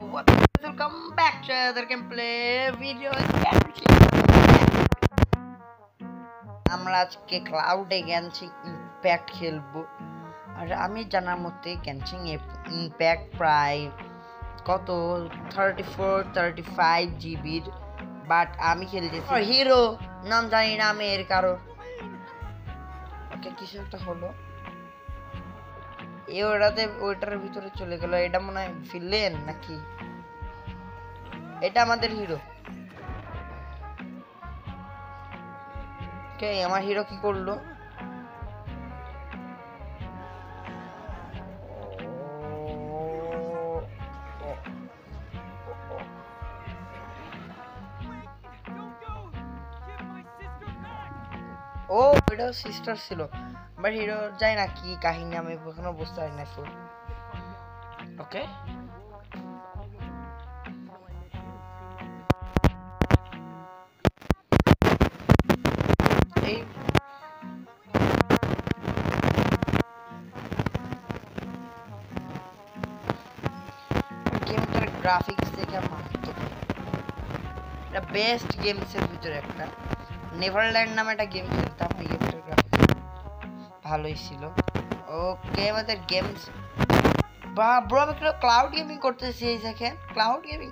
Welcome back to another gameplay video. আমরা আজকে ক্লাউডে গ্যানসিং impact খেলব। আর আমি জানার মতে গ্যানসিং ইম্প্যাক্ট প্রায় কত? থার্টি ফোর থার্টি ফাইভ জিবির বাট আমি খেলতেছি। হিরো নাম জানি না আমি এর কারও। ওকে কিছু একটা হলো? এ ওটাতে ওইটার ভিতরে চলে গেল। এটা মনে হয় ভিলেন নাকি? এটা আমাদের হিরো কে আমার হিরো কি করল? ও ওইটাও সিস্টার ছিল। বাট হিরো যাই না কি কাহিনী আমি এখনও বুঝতে পারি না ফুল ওকে এই গেমটার গ্রাফিক্স দেখে মারাত্মক এটা বেস্ট গেমসের ভিতরে একটা নেভারল্যান্ড নামে একটা গেম খেলতাম ওই গেমটার গ্রাফিক্স ভালোই ছিল। ওকে, আমাদের গেমস বা ব্রো আমি ক্লাউড গেমিং করতেছি এই দেখেন? ক্লাউড গেমিং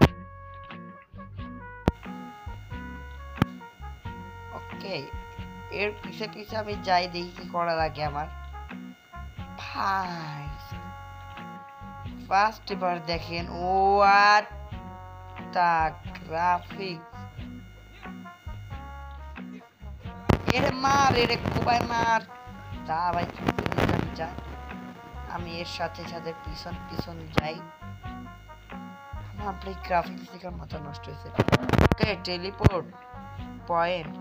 ওকে, এর পিছে পিছে আমি যাই, দেখি কি করা লাগে আমার। ভাই ফার্স্ট এবার দেখেন, ও, আর তা গ্রাফিক্স এর মার, এর কোবাই মার। যা ভাই যা, আমি এর সাথে সাথে পিছন পিছন যাই। আমার আপনি গ্রাফিক্স দেখে মাথা নষ্ট হয়েছে। ওকে টেলিপোর্ট পয়েন্ট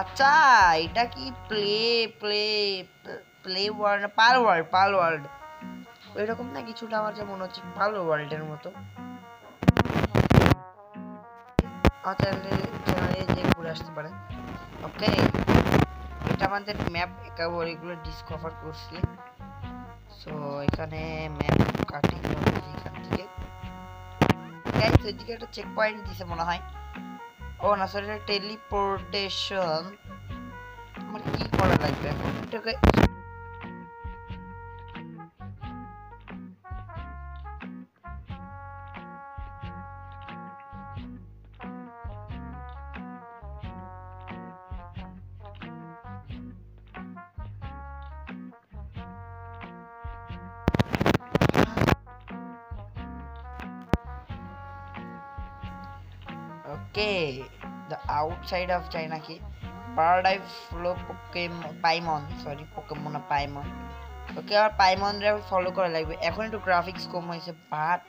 আচ্ছা এটা কি play play play world pal world pal world ওই রকম না কিছুটা আমার যে মনে হচ্ছে পাল ওয়ার্ল্ডের মতো। চ্যানেলে যে ঘুরে আসতে পারেন। ওকে এটা আমাদের ম্যাপ একেবারে এগুলো ডিসকভার করছি। সো এখানে ম্যাপ কাটিং এখান থেকে। ওইদিকে একটা চেক পয়েন্ট দিছে মনে হয়। ও না সরি টেলিপোর্টেশন আমার কি করা লাগবে এখন? Okay, the outside of China bird eye flow Pokemon Paimon sorry Pokemon Paimon okay R Paimon রে ফলো করা লাগবে। এখন একটু গ্রাফিক্স কম হয়েছে বাট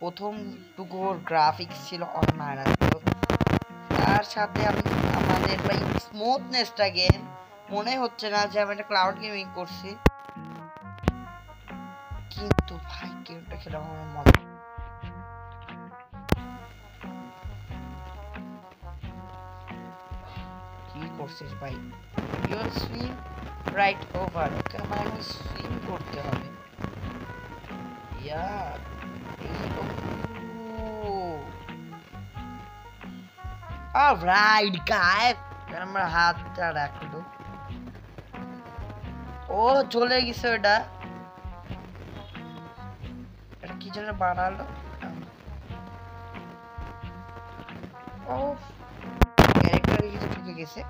প্রথম টুকু ওর গ্রাফিক্স ছিল অনমারাত্মক তার সাথে আমি আমাদের ভাই স্মুথনেসটা গেম মনে হচ্ছে না যে আমি একটা ক্লাউড গেমিং করছি। কিন্তু ভাই গেমটা খেলে আমার মজা করছিস ভাই you swim right over okay আমার এখন সুইম করতে হবে ইয়া অলরাইট গাইস আমরা হাতটা রাখল ও চলে গেছে ওটা এটা কি জন্য বাড়ালো ও ক্যারেক্টার কিছু ঢুকে গেছে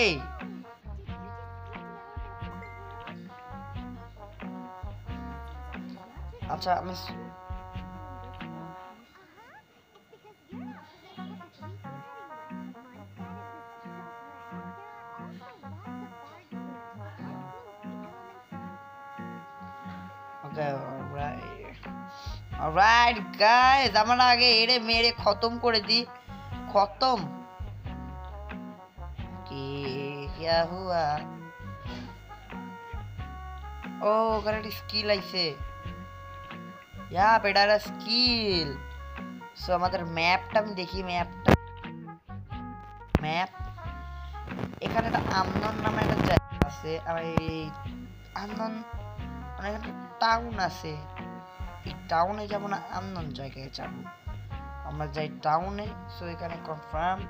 এই আচ্ছা আমি Alright, guys, আমরা আগে এড়ে মেরে খতম করে দিই খতম। কি কিয়া হুয়া। ও ওখানে একটা স্কিল আইছে। ইয়া বেটারা স্কিল সো আমাদের ম্যাপটা আমি দেখি ম্যাপটা ম্যাপ এখানে একটা আমনন নামে একটা জায়গা আছে। আমি আন্দন মানে টাউন আছে। এই টাউনে যাব না আন্দন জায়গায় যাব। আমরা যাই টাউনে সো এখানে কনফার্ম